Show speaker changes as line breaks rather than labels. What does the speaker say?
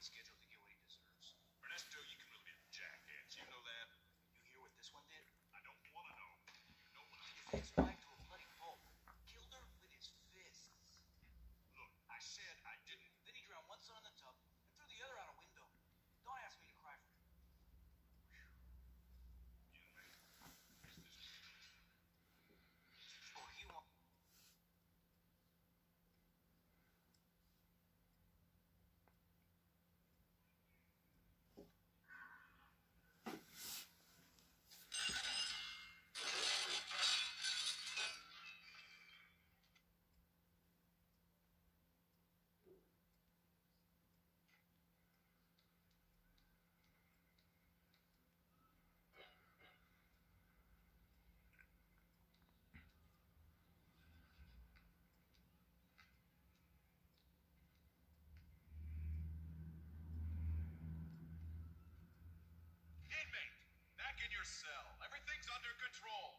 you know scheduled to get what he deserves.
Ernesto, you can really be a jackass. You know that?
You hear what this one did?
I don't want to know. You know what?
Ex-wife
cell. Everything's under control.